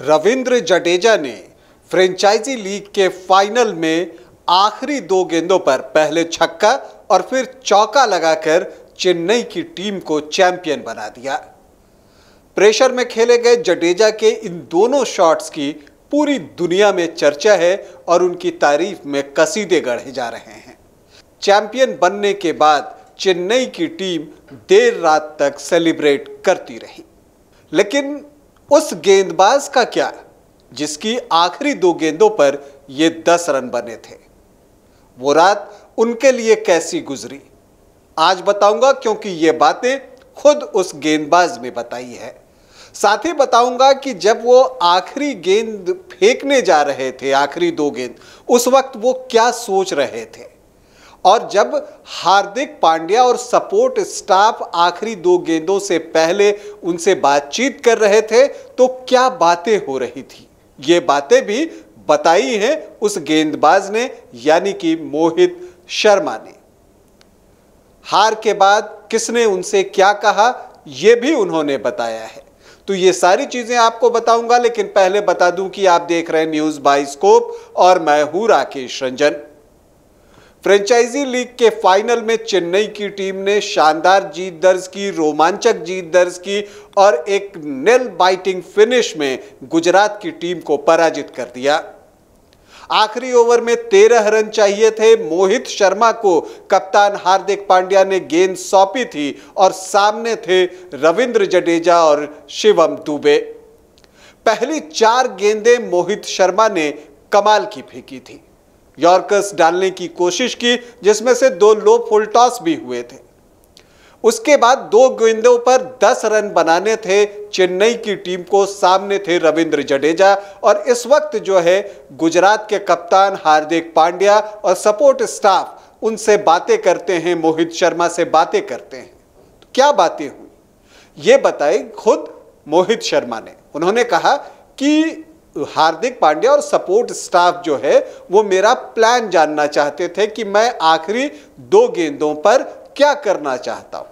रविंद्र जडेजा ने franchise league के final में आखिरी दो गेंदों पर पहले छक्का और फिर चौका लगाकर चेन्नई की टीम को चैंपियन बना दिया। प्रेशर में खेले गए जडेजा के इन दोनों शॉट्स की पूरी दुनिया में चर्चा है और उनकी तारीफ़ में कसीदे गढ़े जा रहे हैं। चैंपियन बनने के बाद चेन्नई की टीम देर रात तक सेलिब्रेट करती रही। लेकिन उस गेंदबाज का क्या? जिसकी आखिरी दो गेंदों पर ये दस रन बने थे। वो रात उनके लिए कैसी गुजरी? आज बताऊँगा क्योंकि ये बातें खुद उस गेंदबाज ने बताई है। साथ ही बताऊँगा कि जब वो आखिरी गेंद फेंकने जा रहे थे, आखिरी दो गेंद, उस वक्त वो क्या सोच रहे थे? और जब हार्दिक पांड्या और सपोर्ट स्टाफ आखिरी दो गेंदों से पहले उनसे बातचीत कर रहे थे तो क्या बातें हो रही थी? ये बातें भी बताई हैं उस गेंदबाज ने, यानी कि मोहित शर्मा ने। हार के बाद किसने उनसे क्या कहा यह भी उन्होंने बताया है। तो ये सारी चीज़ें आपको बताऊँगा, लेकिन पहले बता दूँ कि आप देख रहे हैं न्यूज़ बाइस्कोप और मैं हूँ राकेश रंजन। फ्रेंचाइजी लीग के फाइनल में चेन्नई की टीम ने शानदार जीत दर्ज की, रोमांचक जीत दर्ज की और एक नेल बाइटिंग फिनिश में गुजरात की टीम को पराजित कर दिया। आखिरी ओवर में तेरह रन चाहिए थे। मोहित शर्मा को कप्तान हार्दिक पांड्या ने गेंद सौंपी थी और सामने थे रविंद्र जडेजा और शिवम दुबे। पहली चार गेंदें मोहित शर्मा ने कमाल की फेंकी थी। यॉर्कर्स डालने की कोशिश की, जिसमें से दो लो फुल टॉस भी हुए थे। उसके बाद दो गेंदों पर 10 रन बनाने थे। चेन्नई की टीम को सामने थे रविंद्र जडेजा और इस वक्त जो है, गुजरात के कप्तान हार्दिक पांड्या और सपोर्ट स्टाफ उनसे बातें करते हैं, मोहित शर्मा से बातें करते हैं। तो क्या बातें हुई? ये बताई खुद मोहित शर्मा ने। उन्होंने कहा कि हार्दिक पांड्या और सपोर्ट स्टाफ जो है, वो मेरा प्लान जानना चाहते थे कि मैं आखिरी दो गेंदों पर क्या करना चाहता हूँ।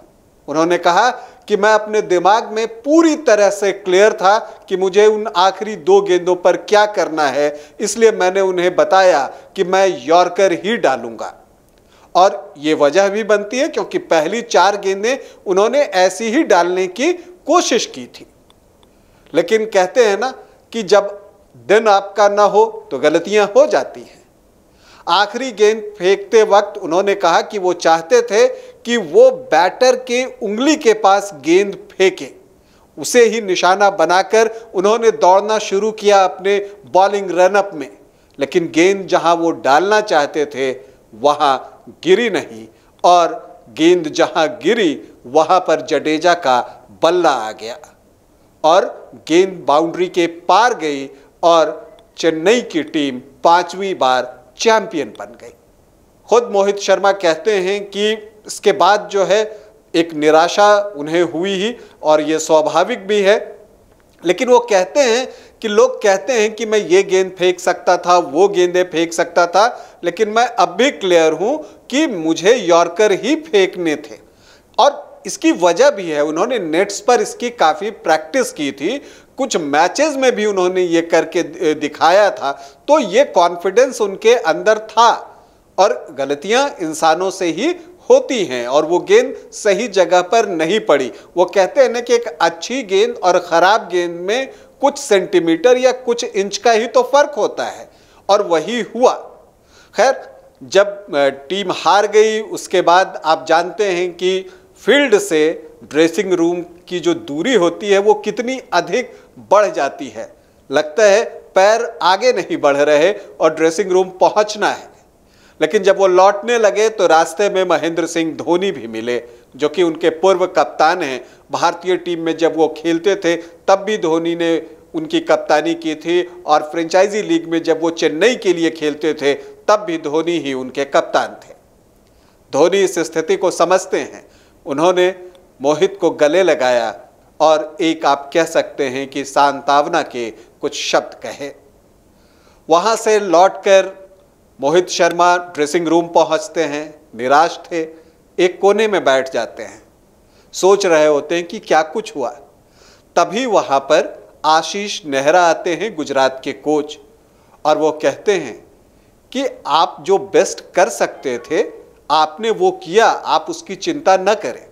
उन्होंने कहा कि मैं अपने दिमाग में पूरी तरह से क्लियर था कि मुझे उन आखिरी दो गेंदों पर क्या करना है, इसलिए मैंने उन्हें बताया कि मैं यॉर्कर ही डालूँगा। और ये वजह भी बनती है क्योंकि पहली चार गेंदें उन्होंने ऐसी ही डालने की कोशिश की थी। लेकिन कहते हैं ना कि जब दिन आपका ना हो तो गलतियाँ हो जाती हैं। आखिरी गेंद फेंकते वक्त उन्होंने कहा कि वो चाहते थे कि वो बैटर के उंगली के पास गेंद फेंके। उसे ही निशाना बनाकर उन्होंने दौड़ना शुरू किया अपने बॉलिंग रनअप में। लेकिन गेंद जहाँ वो डालना चाहते थे, वहाँ गिरी नहीं और गेंद जहाँ गिरी, वहाँ पर जडेजा का बल्ला आ गया। और गेंद बाउंड्री के पार गई और चेन्नई की टीम पांचवी बार चैंपियन बन गई। खुद मोहित शर्मा कहते हैं कि इसके बाद जो है, एक निराशा उन्हें हुई ही और ये स्वाभाविक भी है। लेकिन वो कहते हैं कि लोग कहते हैं कि मैं ये गेंद फेंक सकता था, वो गेंदे फेंक सकता था, लेकिन मैं अब भी क्लियर हूँ कि मुझे यॉर्कर ही फेंकने थे। और इसकी वजह भी है, उन्होंने नेट्स पर इसकी काफ़ी प्रैक्टिस की थी कुछ मैचेस में भी उन्होंने ये करके दिखाया था तो ये कॉन्फिडेंस उनके अंदर था और गलतियाँ इंसानों से ही होती हैं और वो गेंद सही जगह पर नहीं पड़ी। वो कहते हैं ना कि एक अच्छी गेंद और ख़राब गेंद में कुछ सेंटीमीटर या कुछ इंच का ही तो फ़र्क होता है, और वही हुआ। खैर, जब टीम हार गई, उसके बाद आप जानते हैं कि फ़ील्ड से ड्रेसिंग रूम की जो दूरी होती है, वो कितनी अधिक बढ़ जाती है। लगता है पैर आगे नहीं बढ़ रहे और ड्रेसिंग रूम पहुँचना है। लेकिन जब वो लौटने लगे तो रास्ते में महेंद्र सिंह धोनी भी मिले, जो कि उनके पूर्व कप्तान हैं। भारतीय टीम में जब वो खेलते थे, तब भी धोनी ने उनकी कप्तानी की थी और फ्रेंचाइजी लीग में जब वो चेन्नई के लिए खेलते थे, तब भी धोनी ही उनके कप्तान थे। धोनी इस स्थिति को समझते हैं। उन्होंने मोहित को गले लगाया और एक आप कह सकते हैं कि सांतावना के कुछ शब्द कहे। वहाँ से लौटकर मोहित शर्मा ड्रेसिंग रूम पहुँचते हैं, निराश थे, एक कोने में बैठ जाते हैं। सोच रहे होते हैं कि क्या कुछ हुआ। तभी वहाँ पर आशीष नेहरा आते हैं गुजरात के कोच और वो कहते हैं कि आप जो बेस्ट कर सकते थे, आपने वो किया, आप उसकी चिंता न करें।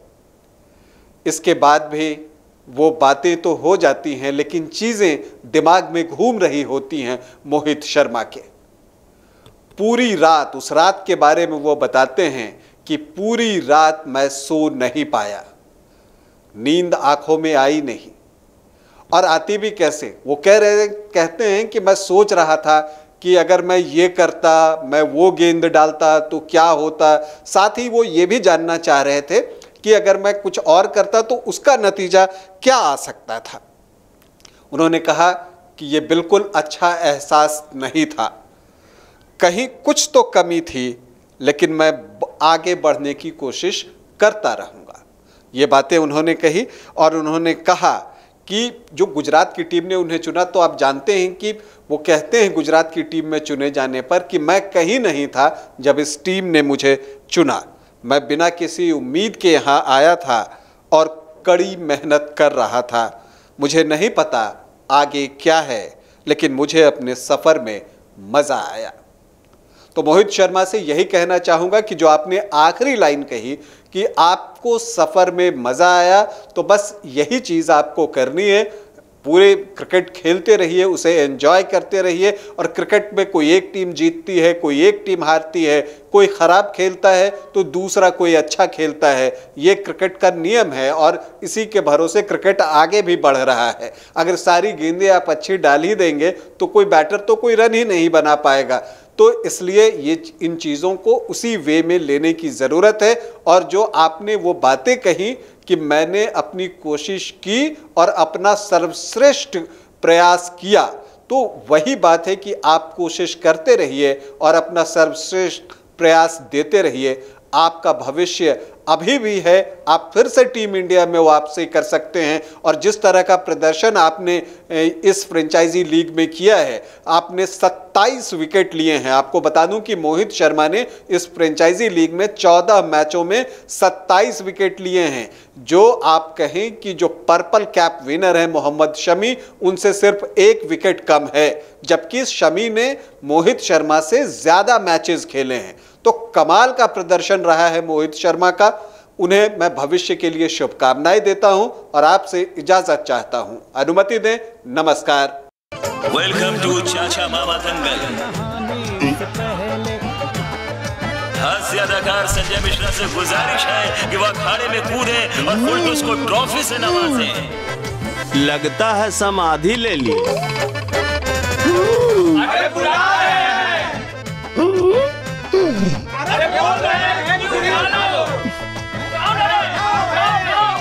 इसके बाद भी वो बातें तो हो जाती हैं, लेकिन चीज़ें दिमाग में घूम रही होती हैं मोहित शर्मा के। पूरी रात, उस रात के बारे में वो बताते हैं कि पूरी रात मैं सो नहीं पाया। नींद आँखों में आई नहीं। और आती भी कैसे? वो कह रहे कहते हैं कि मैं सोच रहा था कि अगर मैं ये करता, मैं वो गेंद डालता तो क्या होता? साथ ही वो ये भी जानना चाह रहे थे कि अगर मैं कुछ और करता तो उसका नतीजा क्या आ सकता था? उन्होंने कहा कि ये बिल्कुल अच्छा एहसास नहीं था। कहीं कुछ तो कमी थी, लेकिन मैं आगे बढ़ने की कोशिश करता रहूँगा। ये बातें उन्होंने कही और उन्होंने कहा कि जो गुजरात की टीम ने उन्हें चुना तो आप जानते हैं कि वो कहते हैं गुजरात की टीम में चुने जाने पर कि मैं कहीं नहीं था जब इस टीम ने मुझे चुना। मैं बिना किसी उम्मीद के यहाँ आया था और कड़ी मेहनत कर रहा था। मुझे नहीं पता आगे क्या है, लेकिन मुझे अपने सफ़र में मज़ा आया। तो मोहित शर्मा से यही कहना चाहूँगा कि जो आपने आखिरी लाइन कही कि आपको सफ़र में मज़ा आया तो बस यही चीज़ आपको करनी है पूरे क्रिकेट खेलते रहिए, उसे एंजॉय करते रहिए और क्रिकेट में कोई एक टीम जीतती है, कोई एक टीम हारती है, कोई ख़राब खेलता है तो दूसरा कोई अच्छा खेलता है। ये क्रिकेट का नियम है और इसी के भरोसे क्रिकेट आगे भी बढ़ रहा है। अगर सारी गेंदें आप अच्छी डाल ही देंगे तो कोई बैटर तो कोई रन ही नहीं बना पाएगा। तो इसलिए ये इन चीज़ों को उसी वे में लेने की ज़रूरत है और जो आपने वो बातें कही कि मैंने अपनी कोशिश की और अपना सर्वश्रेष्ठ प्रयास किया। तो वही बात है कि आप कोशिश करते रहिए और अपना सर्वश्रेष्ठ प्रयास देते रहिए। आपका भविष्य अभी भी है, आप फिर से टीम इंडिया में वापसी कर सकते हैं। और जिस तरह का प्रदर्शन आपने इस फ्रेंचाइजी लीग में किया है, आपने 27 विकेट लिए हैं। आपको बता दूँ कि मोहित शर्मा ने इस फ्रेंचाइजी लीग में 14 मैचों में 27 विकेट लिए हैं। जो आप कहें कि जो पर्पल कैप विनर है मोहम्मद शमी, उनसे सिर्फ़ एक विकेट कम है, जबकि शमी ने मोहित शर्मा से ज़्यादा मैचेस खेले हैं। तो कमाल का प्रदर्शन रहा है मोहित शर्मा का। उन्हें मैं भविष्य के लिए शुभकामनाएँ देता हूँ और आपसे इजाज़त चाहता हूँ। अनुमति दें, नमस्कार। वेलकम टू चाचा मामा दंगल हास्य अदाकार संजय मिश्रा से गुजारिश है कि वह अखाड़े में कूदे और फुलटूस को ट्रॉफी से नवाजे। लगता है समाधि ले ली। अरे बुला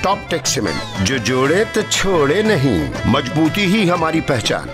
टॉप टेक सीमेंट जो जोड़े तो छोड़े नहीं। मजबूती ही हमारी पहचान।